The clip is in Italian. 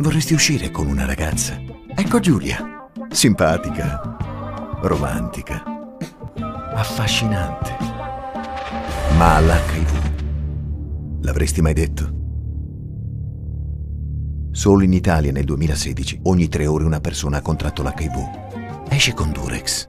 Vorresti uscire con una ragazza? Ecco Giulia. Simpatica, romantica, affascinante. Ma ha l'HIV. L'avresti mai detto? Solo in Italia nel 2016 ogni tre ore una persona ha contratto l'HIV. Esce con Durex.